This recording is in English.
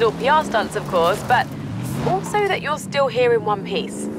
little PR stunts, of course, but also that you're still here in one piece.